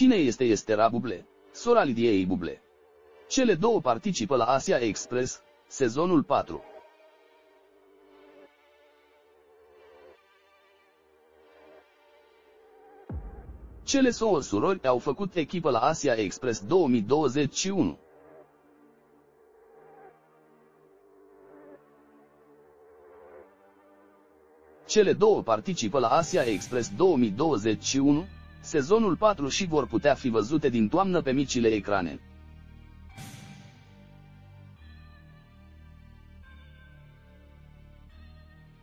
Cine este Estera Buble? Sora Lidiei Buble. Cele două participă la Asia Express, sezonul 4. Cele două surori au făcut echipă la Asia Express 2021. Cele două participă la Asia Express 2021, sezonul 4 și vor putea fi văzute din toamnă pe micile ecrane.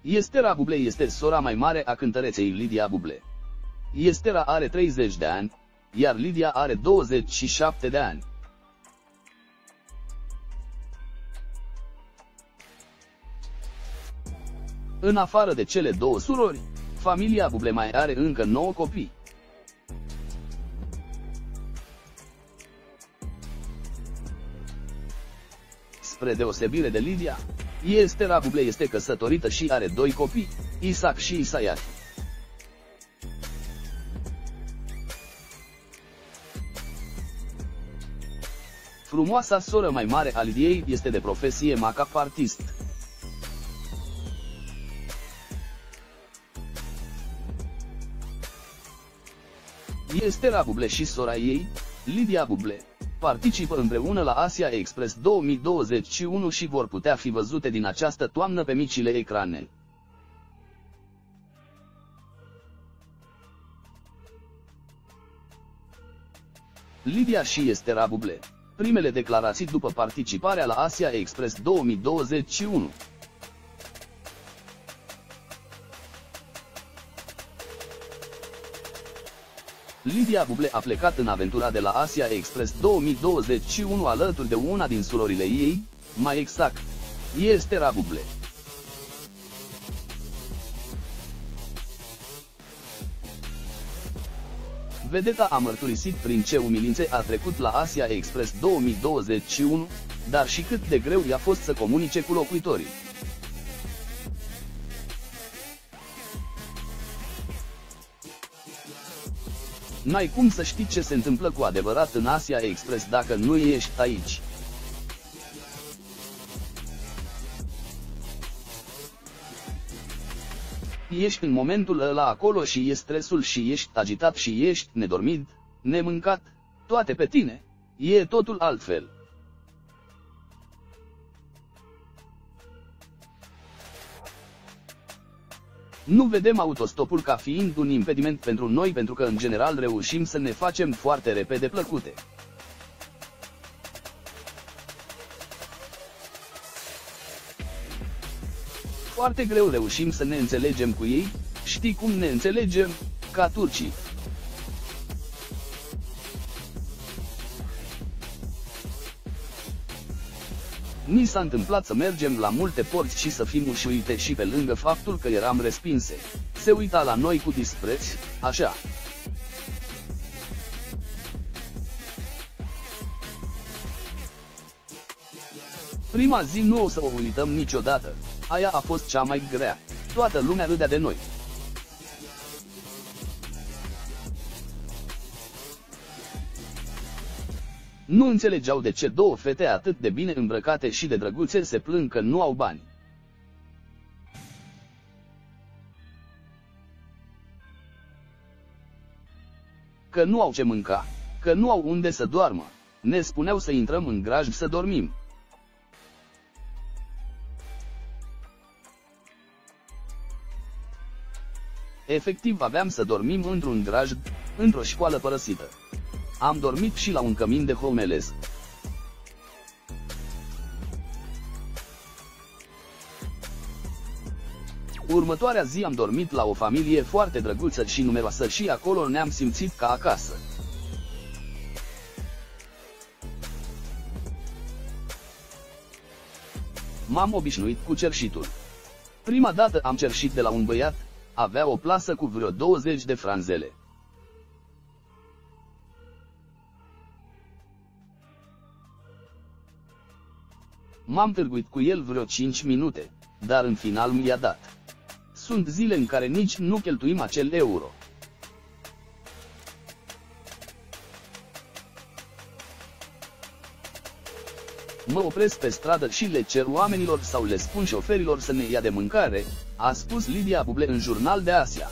Estera Buble este sora mai mare a cântăreței Lidia Buble. Estera are 30 de ani, iar Lidia are 27 de ani. În afară de cele două surori, familia Buble mai are încă 9 copii. Spre deosebire de Lidia, Estera Buble este căsătorită și are doi copii, Isaac și Isaiah. Frumoasa soră mai mare a Lidiei este de profesie make-up artist. Estera Buble și sora ei, Lidia Buble, participă împreună la Asia Express 2021 și vor putea fi văzute din această toamnă pe micile ecrane. Lidia și Estera Buble primele declarații după participarea la Asia Express 2021. Lidia Buble a plecat în aventura de la Asia Express 2021 alături de una din surorile ei, mai exact, este Buble. Vedeta a mărturisit prin ce umilințe a trecut la Asia Express 2021, dar și cât de greu i-a fost să comunice cu locuitorii. N-ai cum să știi ce se întâmplă cu adevărat în Asia Express dacă nu ești aici. Ești în momentul ăla acolo și e stresul și ești agitat și ești nedormit, nemâncat, toate pe tine. E totul altfel. Nu vedem autostopul ca fiind un impediment pentru noi pentru că în general reușim să ne facem foarte repede plăcute. Foarte greu reușim să ne înțelegem cu ei, știi cum ne înțelegem? Ca turcii. Ni s-a întâmplat să mergem la multe porți și să fim ușuite și pe lângă faptul că eram respinse. Se uita la noi cu dispreț, așa. Prima zi nu o să o uităm niciodată. Aia a fost cea mai grea. Toată lumea râdea de noi. Nu înțelegeau de ce două fete atât de bine îmbrăcate și de drăguțe se plâng că nu au bani. Că nu au ce mânca, că nu au unde să doarmă. Ne spuneau să intrăm în graj să dormim. Efectiv aveam să dormim într-un graj, într-o școală părăsită. Am dormit și la un cămin de homelez. Următoarea zi am dormit la o familie foarte drăguță și numeroasă și acolo ne-am simțit ca acasă. M-am obișnuit cu cerșitul. Prima dată am cerșit de la un băiat, avea o plasă cu vreo 20 de franzele. M-am târguit cu el vreo 5 minute, dar în final mi-a dat. Sunt zile în care nici nu cheltuim acel euro. Mă opresc pe stradă și le cer oamenilor sau le spun șoferilor să ne ia de mâncare, a spus Lidia Buble în jurnal de Asia.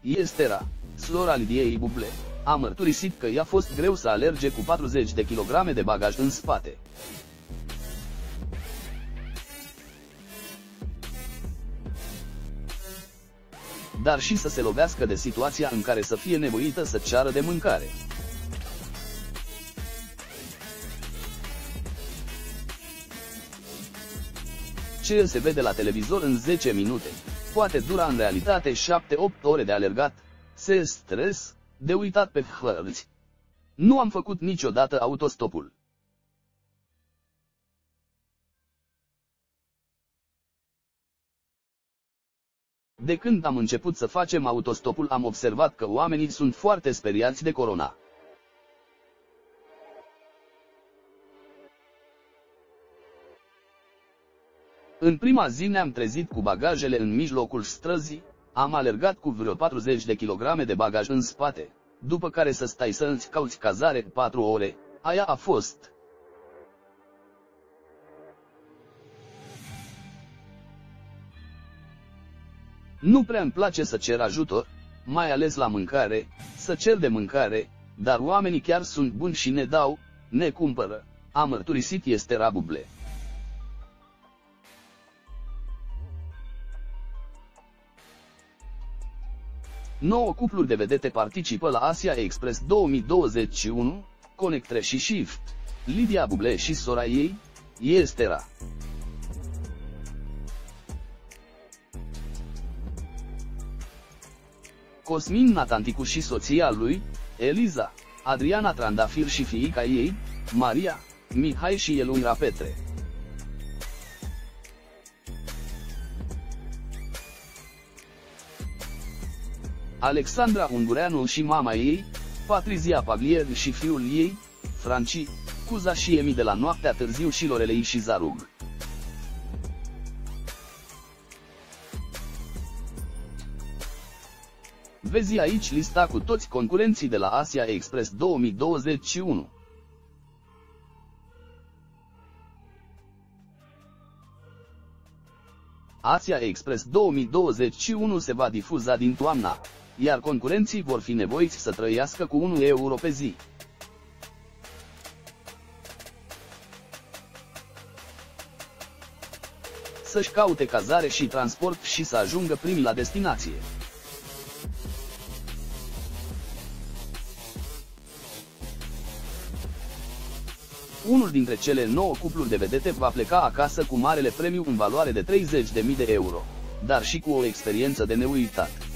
Este rar. Estera, slora Lidiei Buble, a mărturisit că i-a fost greu să alerge cu 40 de kilograme de bagaj în spate. dar și să se lovească de situația în care să fie nevoită să ceară de mâncare. Ce se vede la televizor în 10 minute, poate dura în realitate 7-8 ore de alergat, se stres, de uitat pe hărți. Nu am făcut niciodată autostopul. De când am început să facem autostopul am observat că oamenii sunt foarte speriați de corona. În prima zi ne-am trezit cu bagajele în mijlocul străzii, am alergat cu vreo 40 de kilograme de bagaj în spate, după care să stai să îți cauți cazare 4 ore, aia a fost. Nu prea îmi place să cer ajutor, mai ales la mâncare, să cer de mâncare, dar oamenii chiar sunt buni și ne dau, ne cumpără, a mărturisit este Rabuble. Nouă cupluri de vedete participă la Asia Express 2021, Conectre și Shift, Lidia Buble și sora ei, Estera. Cosmin Natanticu și soția lui, Eliza, Adriana Trandafir și fiica ei, Maria, Mihai și Elunra Petre. Alexandra Ungureanu și mama ei, Patrizia Paglier și fiul ei, Franci, Cuza și Emi de la noaptea târziu și Lorelei și Zarug. Vezi aici lista cu toți concurenții de la Asia Express 2021. Asia Express 2021 se va difuza din toamna, iar concurenții vor fi nevoiți să trăiască cu 1 euro pe zi. Să-și caute cazare și transport și să ajungă primi la destinație. Unul dintre cele 9 cupluri de vedete va pleca acasă cu marele premiu în valoare de 30.000 de euro, dar și cu o experiență de neuitat.